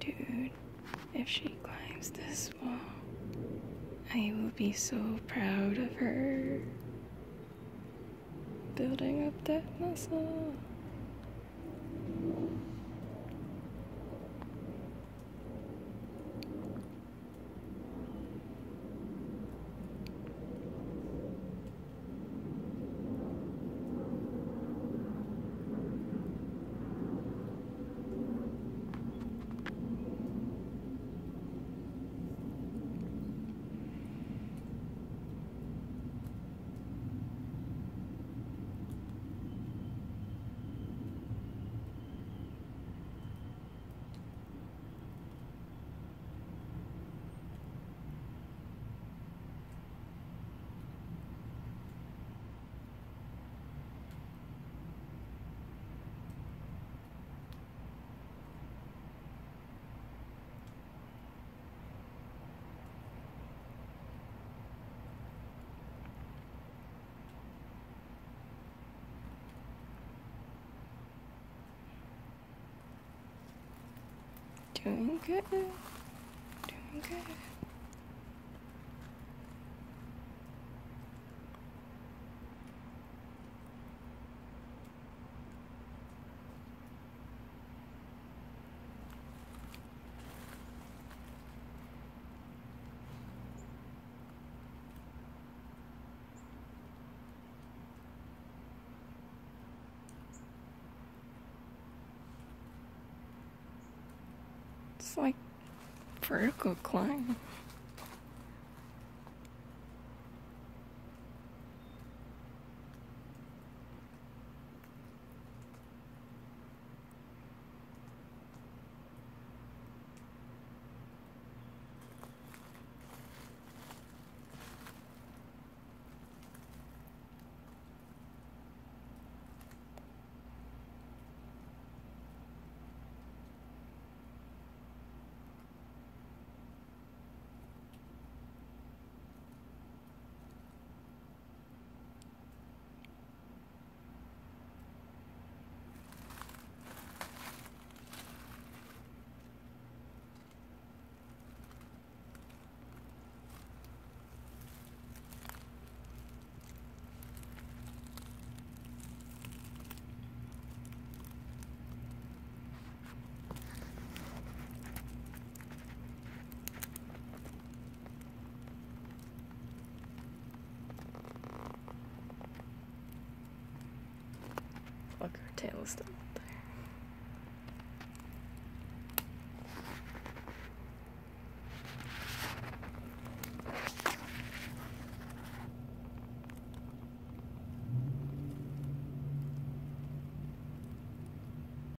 dude. If she climbs this wall, I will be so proud of her. Building up that muscle. Doing good. Doing good. It's like vertical climb. Fuck her tail still.